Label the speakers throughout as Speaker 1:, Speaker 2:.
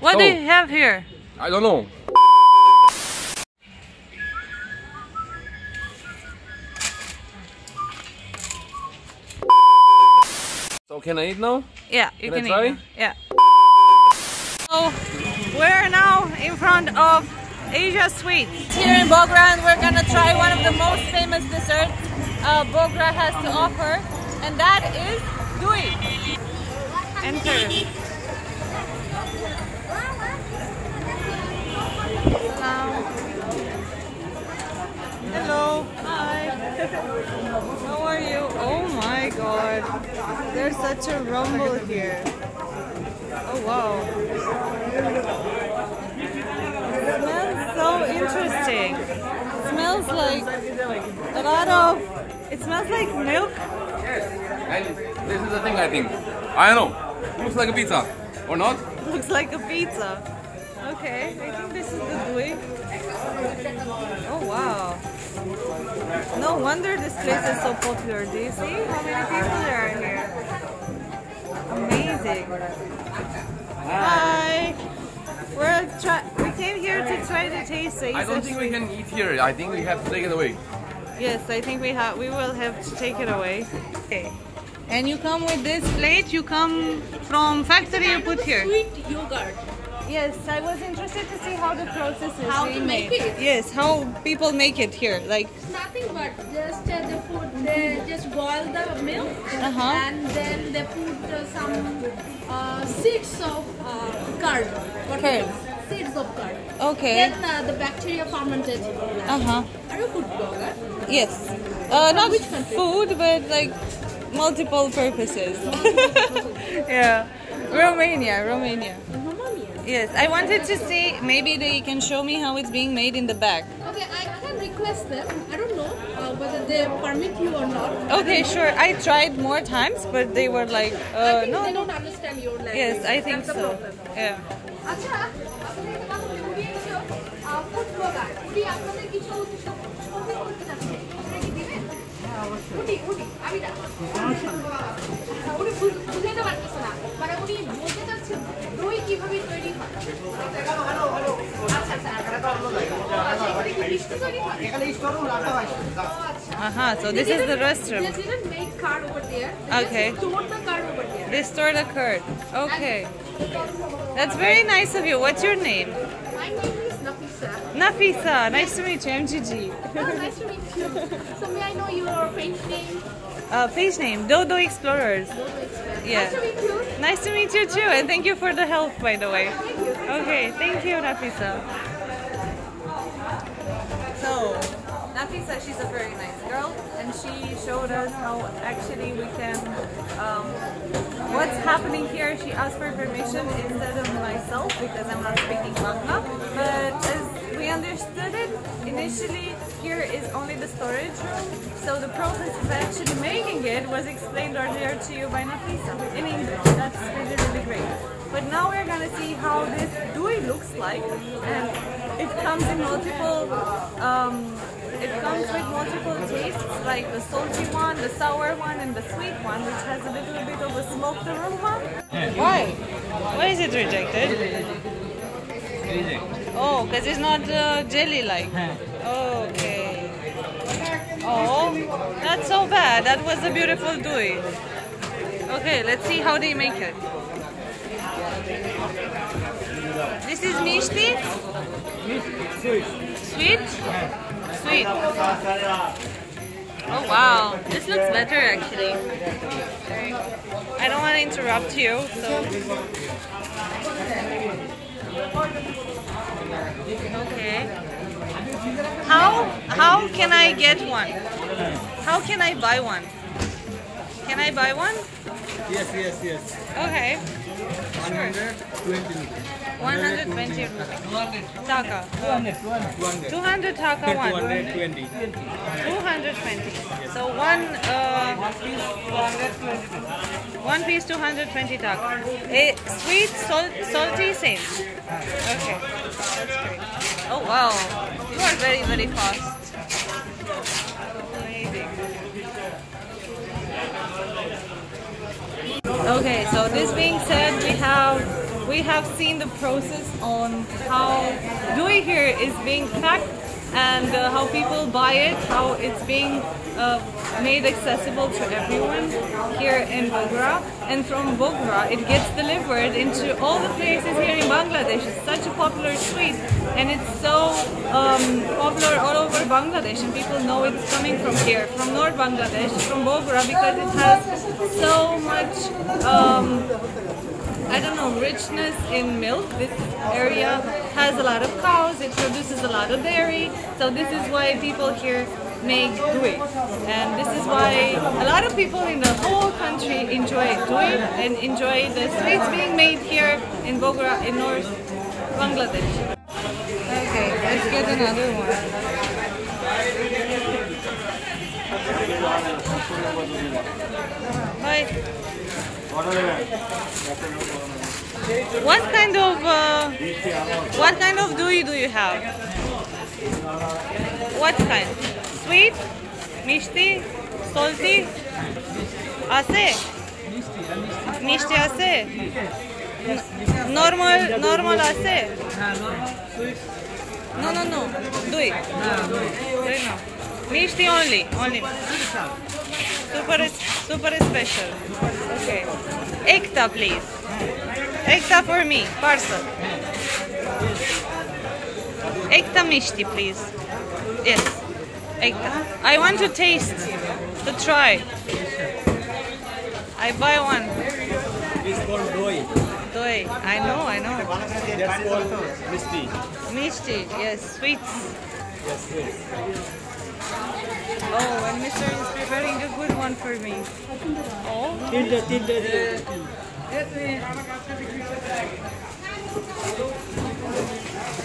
Speaker 1: What do
Speaker 2: Oh.
Speaker 1: you have here?
Speaker 2: I don't know. So can I eat now?
Speaker 1: Yeah, you
Speaker 2: Can
Speaker 1: can,
Speaker 2: I try?
Speaker 1: eat. Yeah. So we're now in front of Asia Sweets here in Bogra, and we're gonna try one of the most famous desserts uh, Bogra has to offer, and that is dui. Enter. Salam. Hello. Hi. How are you? Oh my god. There's such a rumble here. Oh wow. smells so interesting. It smells like a lot of it smells like milk. Yes.
Speaker 2: And this is the thing I think. I don't know. Looks like a pizza. Or not?
Speaker 1: Looks like a pizza. Okay, I think this is the dui. Oh wow. No wonder this place is so popular. Do you see how many people there are here? Amazing. Hi. We're try we came here to try to taste the
Speaker 2: I don't think we can eat here. I think we have to take it away.
Speaker 1: Yes, I think we have. We will have to take it away. Okay. And you come with this plate. You come from factory. You put here.
Speaker 3: Sweet yogurt.
Speaker 1: Yes, I was interested to see how the process is
Speaker 3: How to
Speaker 1: being
Speaker 3: make
Speaker 1: made.
Speaker 3: it?
Speaker 1: Yes, how people make it here. Like,
Speaker 3: Nothing but just uh, they put they just boil the milk
Speaker 1: Uh-huh.
Speaker 3: and then they put uh, some uh, seeds of uh, curd. What
Speaker 1: Curd.
Speaker 3: Seeds of curd.
Speaker 1: okay.
Speaker 3: Then uh, the bacteria fermented.
Speaker 1: Uh huh.
Speaker 3: Are you food blogger?
Speaker 1: Yes. Uh, not
Speaker 3: Which country?
Speaker 1: food, but like multiple purposes. yeah. Romania, Romania. Yes, I wanted to see, maybe they can show me how it's being made in the back.
Speaker 3: Okay, I can request them. I don't know uh, whether they permit you or not.
Speaker 1: Okay, I sure. I tried more times, but they were like, uh, no.
Speaker 3: they don't understand your language.
Speaker 1: Yes, I think
Speaker 3: That's
Speaker 1: so. Yeah. Okay. Uh-huh, so this is the restroom.
Speaker 3: They didn't make curd over there. They
Speaker 1: okay.
Speaker 3: They stored the curd over there.
Speaker 1: They stored the curd. Okay. That's very nice of you. What's your name?
Speaker 3: My name is Nafisa.
Speaker 1: Nafisa, nice to meet you. I'm Gigi.
Speaker 3: Oh, nice to meet you. So may I know your French name?
Speaker 1: Uh, page name Dodo Explorers. Yeah.
Speaker 3: Nice to meet you.
Speaker 1: Nice to meet you too, and thank you for the help, by the way.
Speaker 3: Thank you.
Speaker 1: Okay, thank you, Nafisa. So, Nafisa, she's a very nice girl, and she showed us how actually we can. Um, what's happening here? She asked for permission instead of myself because I'm not speaking Bangla. But as we understood it, initially here is only the storage room, so the process of actually making it was explained earlier to you by Nafisa in English. That's really, really great. But now we're gonna see how this dui looks like, and it comes in multiple. Um, it comes with multiple tastes, like the salty one, the sour one, and the sweet one, which has a little bit of a smoked aroma. Why? Why is it rejected? Oh, because it's not uh, jelly-like. Oh, okay. Oh, not so bad. That was a beautiful dui. Okay, let's see how they make it. This is mishti? Sweet? Sweet. Oh wow, this looks better actually. I don't want to interrupt you, so. Okay. How how can I get one? How can I buy one? Can I buy one?
Speaker 4: Yes, yes, yes.
Speaker 1: Okay.
Speaker 4: 120 rupees.
Speaker 1: 120 rupees. Taka.
Speaker 4: 200.
Speaker 1: 200 taka one.
Speaker 4: 220.
Speaker 1: 220. So one uh, one piece 220 taka. A sweet, salt, salty, same. Okay, that's great. Oh wow, you are very very fast. Amazing. Okay, so this being said, we have we have seen the process on how Dui here is being packed and uh, how people buy it, how it's being uh, made accessible to everyone here in Bogra. And from Bogra, it gets delivered into all the places here in Bangladesh. It's such a popular sweet, and it's so um, popular all over Bangladesh, and people know it's coming from here, from North Bangladesh, from Bogra, because it has so much. Um, I don't know, richness in milk. This area has a lot of cows, it produces a lot of dairy, so this is why people here make dui. And this is why a lot of people in the whole country enjoy dui and enjoy the sweets being made here in Bogra in North Bangladesh. Okay, let's get another one. Bye. What kind of uh, what kind of doi do you have? What kind? Sweet, mishti, salty, ase, mishti ase, normal normal ase. No no no, doi, doi mishti only only. Super, super special. Okay. Ekta, please. Ekta for me. Parcel. Ekta mishti, please. Yes. Ekta. I want to taste. To try. I buy one.
Speaker 4: It's called doi.
Speaker 1: Doi. I know, I know.
Speaker 4: That's called misty.
Speaker 1: Mishti. Yes. Sweets.
Speaker 4: Yes, yes.
Speaker 1: Oh, and Mr. is preparing a good one for me. Oh.
Speaker 4: Tinta, tinta,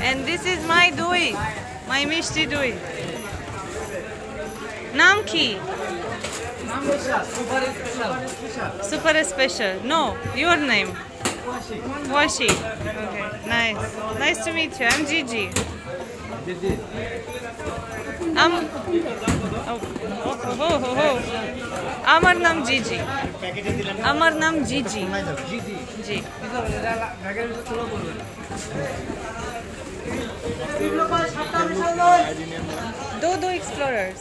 Speaker 1: And this is my dui, my mishti dui. Naam ki? Super special. No, your name. Washi. Okay, nice. Nice to meet you. I'm Gigi. I'm. আমার নাম জিজি আমার নাম জিজি জি Dodo Explorers.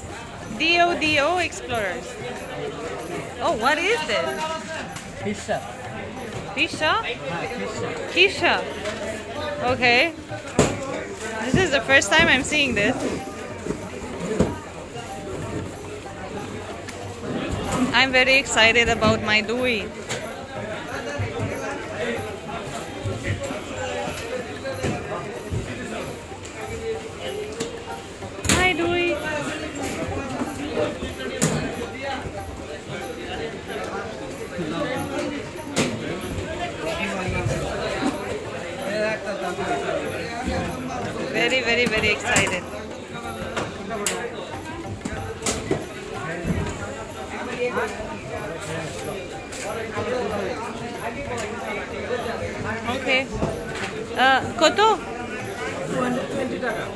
Speaker 1: D-O-D-O Explorers. Oh, what is this?
Speaker 4: Fisha.
Speaker 1: Pisha? Kisha. Okay. This is the first time I'm seeing this. I'm very excited about my dui. Hi dui. Very, very, very excited. Okay. Uh, Koto?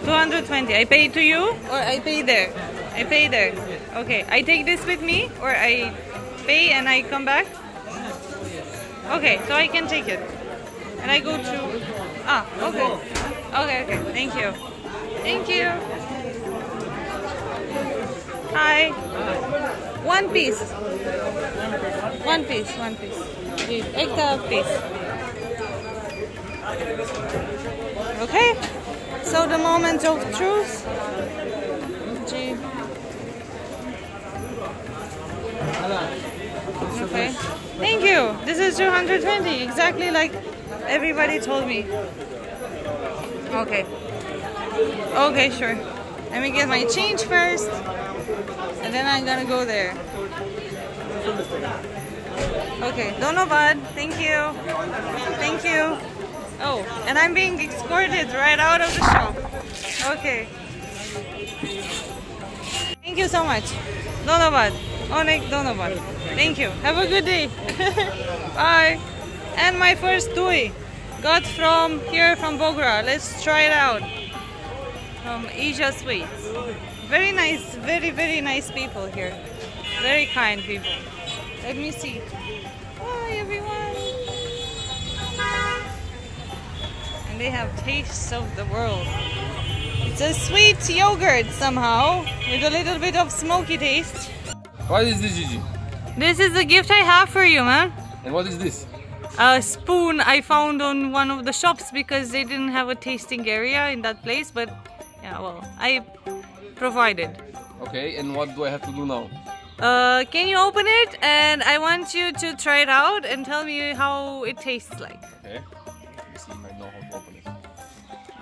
Speaker 1: 220. I pay to you or I pay there? I pay there. Okay. I take this with me or I pay and I come back? Okay, so I can take it. And I go to. Ah, okay. Okay, okay. Thank you. Thank you. Hi. One piece. One piece, one piece. जी, एक piece. Okay. So the moment of truth. Ji. Okay. Thank you. This is 220, exactly like everybody told me. Okay. Okay, sure. Let me get my change first, and then I'm gonna go there. Okay, Donobad, thank you. Thank you. Oh, and I'm being escorted right out of the shop. Okay. Thank you so much. Donobad. Onek oh, Donobad. Thank you. Have a good day. Bye. And my first dui got from here from Bogra. Let's try it out. From Asia Sweets. Very nice, very, very nice people here. Very kind people. Let me see. Hi everyone. and they have tastes of the world. It's a sweet yogurt somehow with a little bit of smoky taste.
Speaker 2: What is this, Gigi?
Speaker 1: This is the gift I have for you, man.
Speaker 2: And what is this?
Speaker 1: A spoon I found on one of the shops because they didn't have a tasting area in that place, but yeah, well, I provided.
Speaker 2: Okay, and what do I have to do now?
Speaker 1: Uh, can you open it? And I want you to try it out and tell me how it tastes like.
Speaker 2: Okay. Let's see if I know how to open it.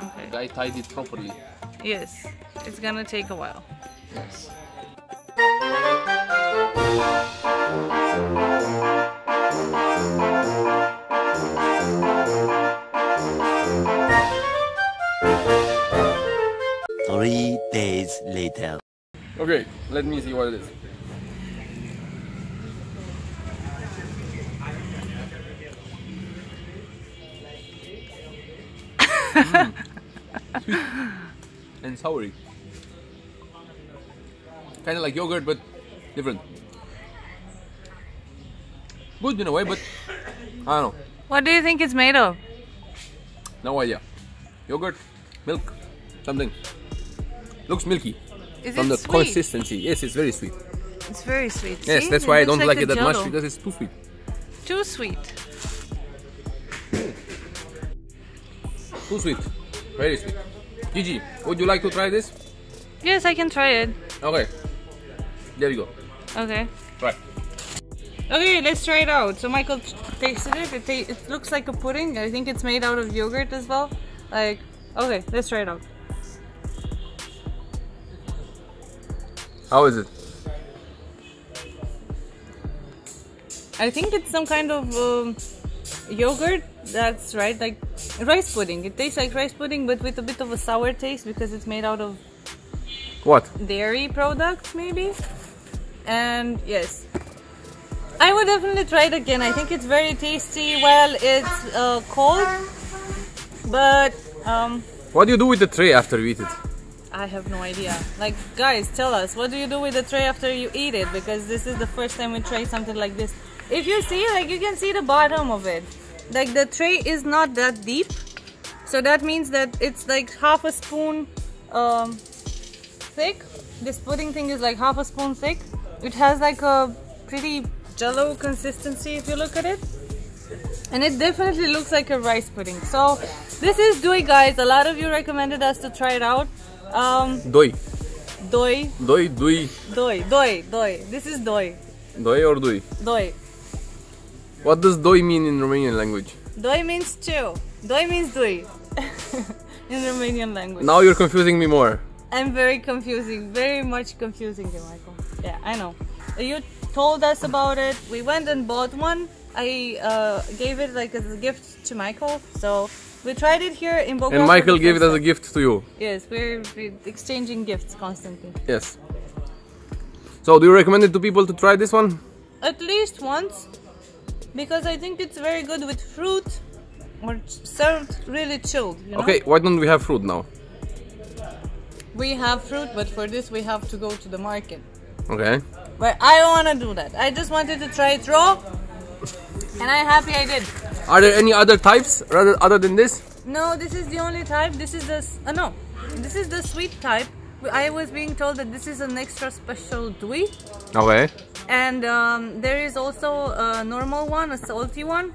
Speaker 1: Okay.
Speaker 2: I tied it properly.
Speaker 1: Yes, it's gonna take a while.
Speaker 2: Yes. Okay, let me see what it is. Mm. Sweet and soury. Kind of like yogurt, but different. Good in a way, but I don't know.
Speaker 1: What do you think it's made of?
Speaker 2: No idea. Yogurt, milk, something. Looks milky
Speaker 1: Is
Speaker 2: from the
Speaker 1: sweet?
Speaker 2: consistency. Yes, it's very sweet.
Speaker 1: It's very sweet.
Speaker 2: Yes,
Speaker 1: See?
Speaker 2: that's why I don't like,
Speaker 1: a
Speaker 2: it that much because it's too sweet.
Speaker 1: Too sweet.
Speaker 2: Too sweet. Very sweet. Gigi, would you like to try this?
Speaker 1: Yes, I can try it.
Speaker 2: Okay. There you go.
Speaker 1: Okay.
Speaker 2: Try.
Speaker 1: Okay, let's try it out. So Michael tasted it. It, ta- it looks like a pudding. I think it's made out of yogurt as well. Like, okay, let's try it out.
Speaker 2: How is it?
Speaker 1: I think it's some kind of um, yogurt. That's right, like rice pudding. It tastes like rice pudding, but with a bit of a sour taste because it's made out of
Speaker 2: What?
Speaker 1: dairy products, maybe. And yes, I would definitely try it again. I think it's very tasty. Well, it's uh, cold, but um,
Speaker 2: What do you do with the tray after you eat it?
Speaker 1: I have no idea. Like, guys, tell us what do you do with the tray after you eat it? Because this is the first time we try something like this. If you see, like, you can see the bottom of it. Like, the tray is not that deep, so that means that it's like half a spoon um, thick. This pudding thing is like half a spoon thick. It has like a pretty jello consistency if you look at it. And it definitely looks like a rice pudding. So this is doi guys. A lot of you recommended us to try it out. Um,
Speaker 2: Doi.
Speaker 1: doi,
Speaker 2: Doi, dui.
Speaker 1: doi, doi, doi. This is doi,
Speaker 2: Doi or dui?
Speaker 1: doi.
Speaker 2: What does doi mean in Romanian language?
Speaker 1: Doi means two. Doi means doi in Romanian language.
Speaker 2: Now you're confusing me more.
Speaker 1: I'm very confusing, very much confusing you, Michael. Yeah, I know. You told us about it. We went and bought one. I uh, gave it like as a gift to Michael. So we tried it here in Bogra.
Speaker 2: And Michael gave it as a gift to you.
Speaker 1: Yes, we're, we're exchanging gifts constantly.
Speaker 2: Yes. So do you recommend it to people to try this one?
Speaker 1: At least once, because I think it's very good with fruit or served really chilled. You know?
Speaker 2: Okay, why don't we have fruit now?
Speaker 1: We have fruit, but for this we have to go to the market.
Speaker 2: Okay.
Speaker 1: But I don't want to do that. I just wanted to try it raw, and I'm happy I did.
Speaker 2: Are there any other types rather other than this?
Speaker 1: No, this is the only type. This is the uh, no, this is the sweet type. I was being told that this is an extra special dui,
Speaker 2: Okay.
Speaker 1: and um, there is also a normal one, a salty one,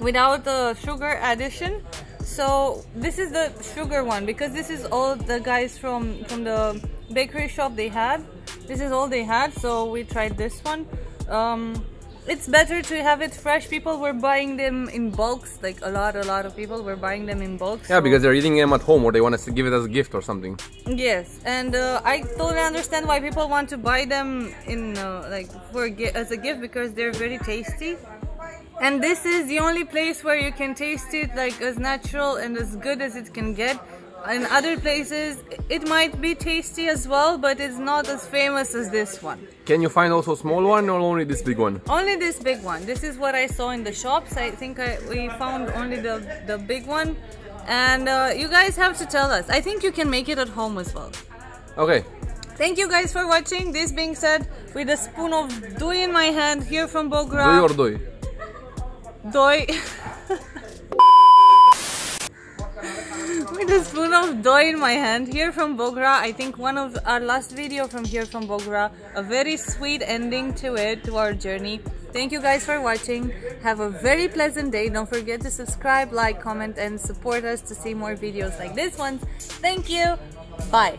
Speaker 1: without the sugar addition. So this is the sugar one because this is all the guys from from the bakery shop they had. This is all they had, so we tried this one. Um, it's better to have it fresh. People were buying them in bulks, like a lot, a lot of people were buying them in bulk.
Speaker 2: Yeah,
Speaker 1: so-
Speaker 2: because they're eating them at home or they want to give it as a gift or something.
Speaker 1: Yes, and uh, I totally understand why people want to buy them in uh, like for as a gift because they're very tasty. And this is the only place where you can taste it like as natural and as good as it can get. In other places, it might be tasty as well, but it's not as famous as this one.
Speaker 2: Can you find also small one or only this big one?
Speaker 1: Only this big one. This is what I saw in the shops. I think I, we found only the the big one. And uh, you guys have to tell us. I think you can make it at home as well.
Speaker 2: Okay.
Speaker 1: Thank you guys for watching. This being said, with a spoon of doi in my hand here from
Speaker 2: Doi
Speaker 1: Bogra.
Speaker 2: or doi?
Speaker 1: Doi. of dough in my hand here from Bogra. I think one of our last video from here from Bogra. A very sweet ending to it, to our journey. Thank you guys for watching. Have a very pleasant day. Don't forget to subscribe, like, comment, and support us to see more videos like this one. Thank you. Bye.